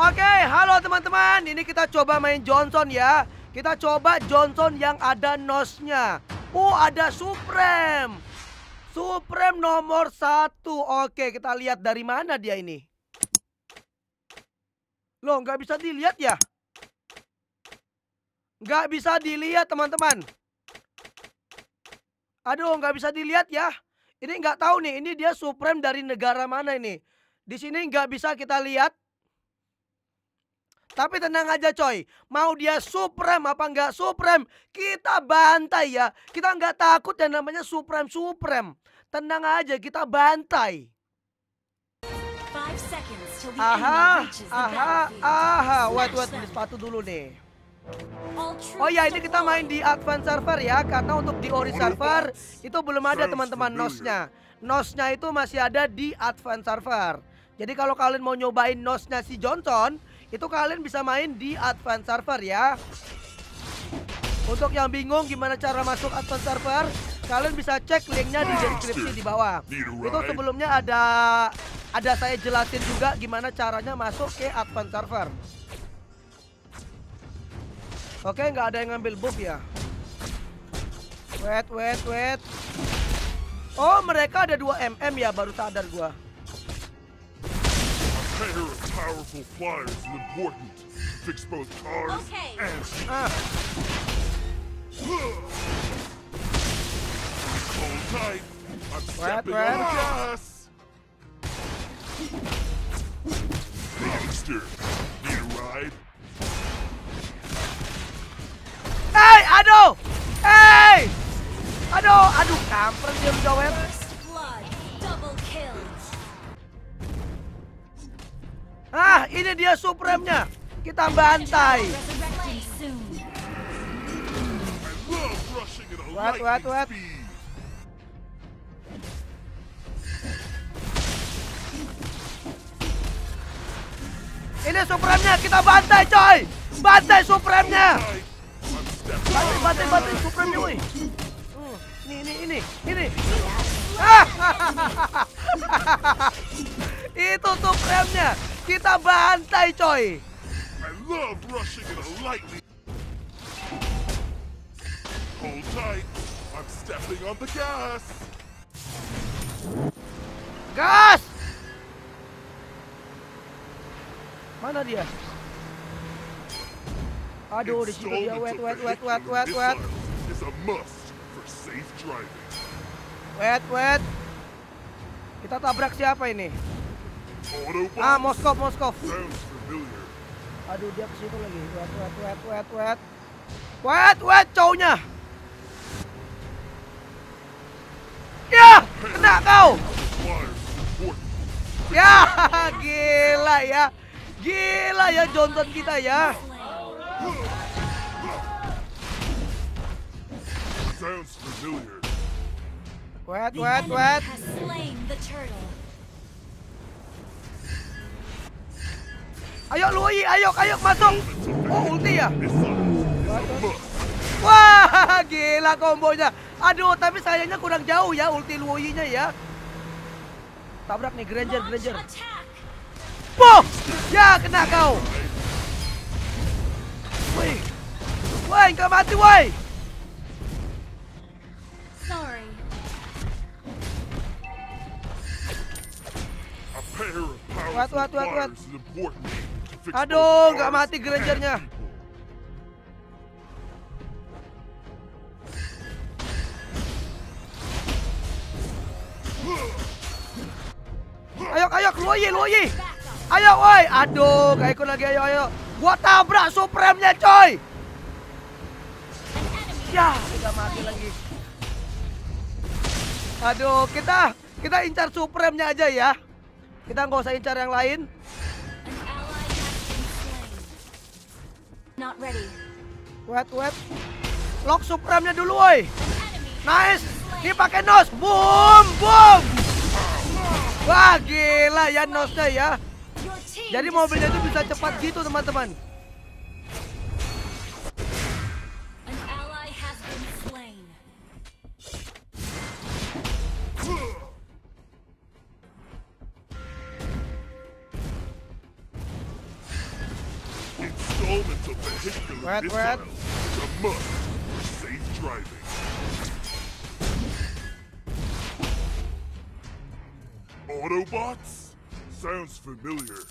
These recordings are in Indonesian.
Oke, halo teman-teman. Ini kita coba main Johnson ya. Kita coba Johnson yang ada nosnya. Oh, ada Supreme. Supreme nomor satu. Oke, kita lihat dari mana dia ini. Loh, nggak bisa dilihat ya? Nggak bisa dilihat, teman-teman. Aduh, nggak bisa dilihat ya. Ini nggak tahu nih, ini dia Supreme dari negara mana ini. Di sini nggak bisa kita lihat. Tapi tenang aja coy, mau dia Supreme apa nggak Supreme, kita bantai ya. Kita nggak takut yang namanya Supreme Supreme. Tenang aja, kita bantai. Aha, aha, aha. Wait, wait, beli sepatu dulu nih. Oh ya, ini kita main di advance server ya, karena untuk di ori server itu belum ada teman-teman nosnya. Nosnya itu masih ada di advance server. Jadi kalau kalian mau nyobain nosnya si Johnson, itu kalian bisa main di advance server ya. Untuk yang bingung gimana cara masuk advance server, kalian bisa cek linknya di deskripsi di bawah. Itu sebelumnya ada ada saya jelasin juga gimana caranya masuk ke advance server. Oke, nggak ada yang ngambil buff ya. Wait, wait, wait. Oh, mereka ada 2 mm ya, baru sadar gua. Pair of powerful flyers is important. Fix both cars Okay. and Ah, hold tight. I'm stepping right. on the gas. Youngster, need a ride? hey, aduh, hey, aduh, aduh, kampret dia udah wet. Blood, Ah, ini dia supremnya. Kita bantai. What, what, what? Ini supremnya, kita bantai coy. Bantai supremnya. Bantai, bantai, bantai supremnya, woi. Hmm, Ini, ini, ini, ini. Ah, Itu supremnya. Kita bantai coy. I love rushing at a lightning. Hold tight. I'm stepping on the gas. Gas! Mana dia? Aduh, di situ dia wet, wet, wet, wet, wet, wet. Is a must for safe driving. Wet, wet. Kita tabrak siapa ini? Ah, Moskov, Moskov. Aduh, dia ke situ lagi. Wet, wet, wet, wet, wet. Wet, wet, cowoknya. Ya, kena kau. Ya, gila ya. Gila ya Johnson kita ya. Sounds familiar. Wet, wet, wet. Ayo Lui, ayo, ayo masuk. Oh, ulti ya. Wah, gila kombonya. Aduh, tapi sayangnya kurang jauh ya ulti Lui-nya ya. Tabrak nih Granger, Granger. Boh! Ya, kena kau. Woi. Woi, nggak mati, woi. Sorry. What, what, what, what? Aduh, nggak mati people. Ayo, ayo, Lui, Lui. Ayo, woi. Aduh, nggak ikut lagi, ayo, ayo. Gua tabrak Supreme-nya, coy. Ya, tidak mati lagi. Aduh, kita kita incar Supreme-nya aja ya. Kita nggak usah incar yang lain. Not ready. Wet, wet. Lock Supreme-nya dulu, woi. Nice. Ini pakai nos. Boom, boom. Wah, gila ya nosnya ya. Jadi mobilnya itu bisa cepat gitu, teman-teman. Vehicular Wait, missile wait. is a must for safe driving. Autobots? Sounds familiar.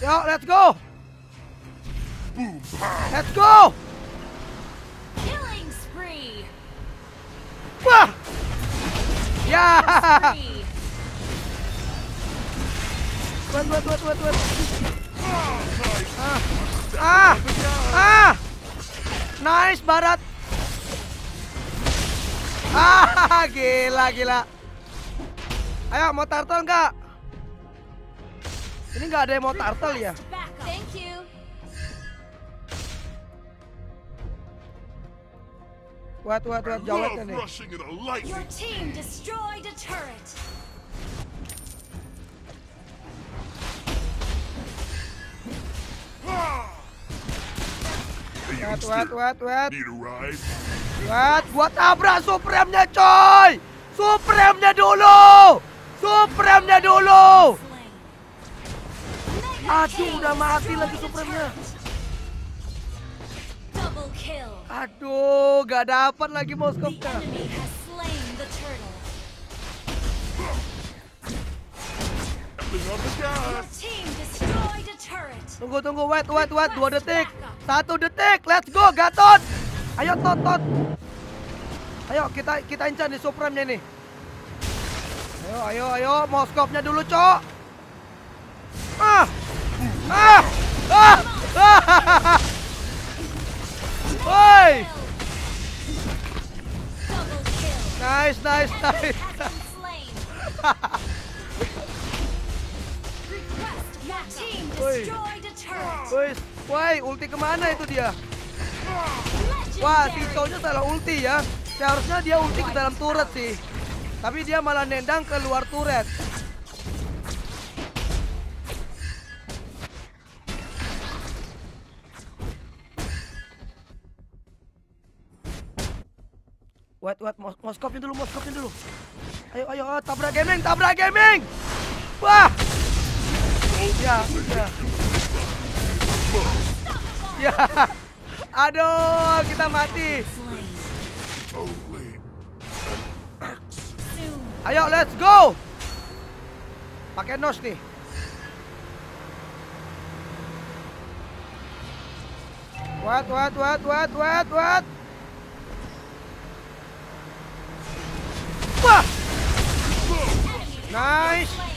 Yuk, let's go. Boom, pow! Let's go. Killing spree. Wah. Ya. Wait, wait, wait, wait, wait. Ah! Ah. Ah. Nice, Barat. Ah, gila, gila. Ayo, mau turtle nggak? Ini nggak ada yang mau turtle ya? Request backup. Thank you. Wait, wait, I wait, jawab love nih. Wait. Need a ride? Wait, gua tabrak Supreme-nya, coy. Supreme-nya dulu. Supreme-nya dulu. Aduh, udah mati lagi Supreme-nya. Aduh, gak dapat lagi has slain the turtle. Tunggu, tunggu, wait, wait, wait. Dua detik. Satu detik. Let's go, Gatot. Ayo, Tot, Tot. Ayo, kita kita incar nih Supreme-nya nih. Ayo, ayo, ayo. Moskownya dulu, Cok. Ah. Ah. Ah. Ah. Woi. Nice, nice, nice. Has turret. Woi, ulti ke mana itu dia? Wah, si salah ulti ya. Seharusnya dia ulti ke dalam turret sih. Tapi dia malah nendang ke luar turret. Wait, wait, mos moskopnya dulu, moskopnya dulu. Ayo, ayo, tabrak gaming, tabrak gaming. Wah. Ya, ya. Ya. Aduh, kita mati. Ayo, let's go. Pakai nos nih. What, what, what, what, what, what? Wah, nice.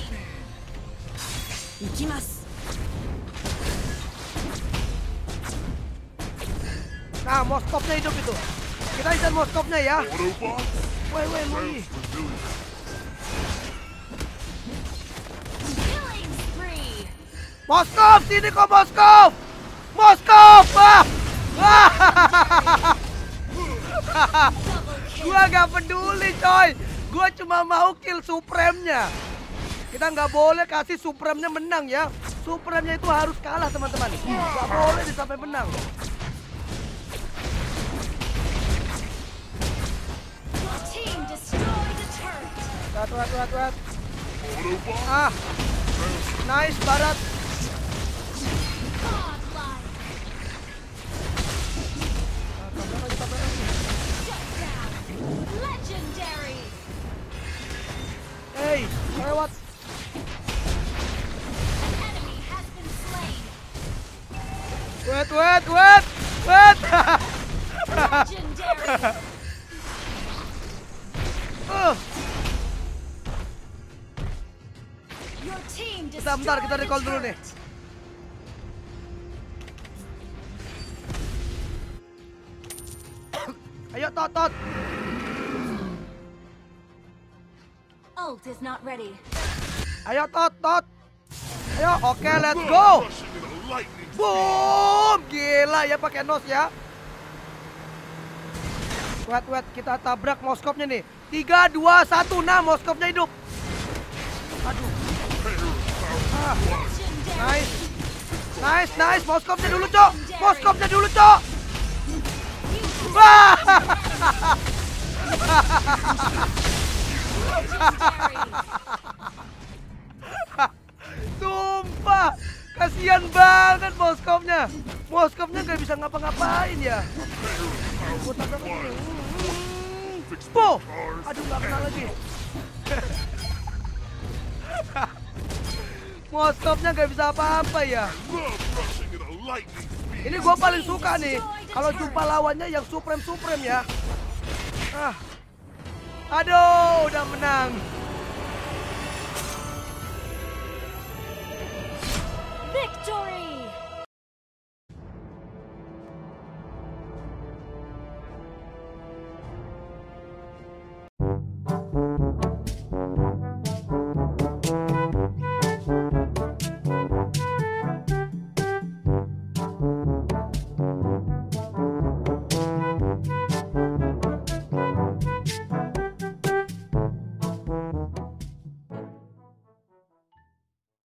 Moskopnya hidup itu. Kita incar moskopnya ya. Woi, woi, spree. Moskop, sini kok Moskop. Moskop. Ah. Gua nggak peduli coy. Gua cuma mau kill Supreme-nya. Kita nggak boleh kasih Supreme-nya menang ya. Supreme-nya itu harus kalah teman-teman. Nggak boleh dia sampai menang. Wat, wat. Autobots? Ah, nice Barat. Hey, lewat. Wait, wait, wait, wait. Legendary. Bentar, bentar, kita recall dulu nih. ayo tot tot. Ult is not ready. Ayo tot tot. Ayo, oke, let's go. Boom, gila ya pakai nos ya. Wait, wait, kita tabrak Moskopnya nih. 3, 2, 1, nah Moskopnya hidup. Aduh, Nice. Nice, nice. Moskopnya dulu, Cok. Moskopnya dulu, Cok. Wah. Sumpah, kasihan banget Moskopnya. Moskopnya nggak bisa ngapa-ngapain ya. Aduh, nggak kenal lagi. Moskovnya nggak bisa apa-apa ya. Ini gua paling suka nih kalau jumpa lawannya yang supreme supreme ya. Ah. Aduh, udah menang.